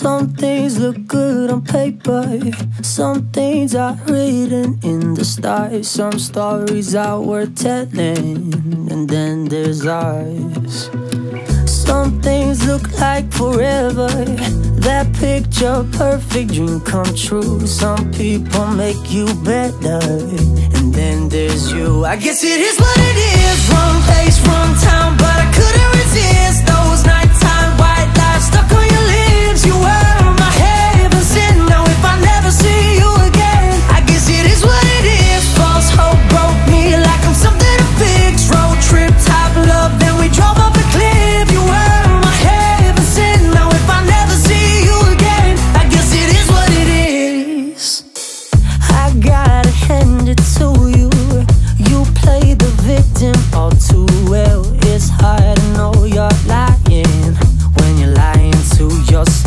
Some things look good on paper. Some things are written in the stars. Some stories are worth telling. And then there's ours. Some things look like forever. That picture, perfect dream come true. Some people make you better. And then there's you. I guess it is what it is.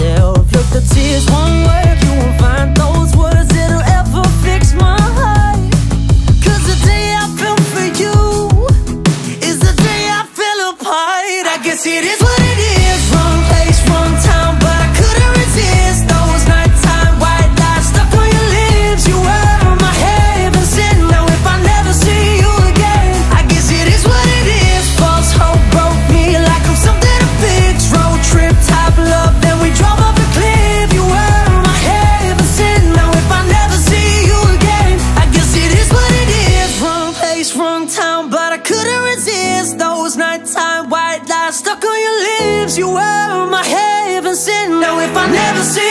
myself. Look, the tears won't work. You won't find those words that'll ever fix my the day I for you is the day I fell apart. I guess it is what it is. you were my heaven sent. Now if I never see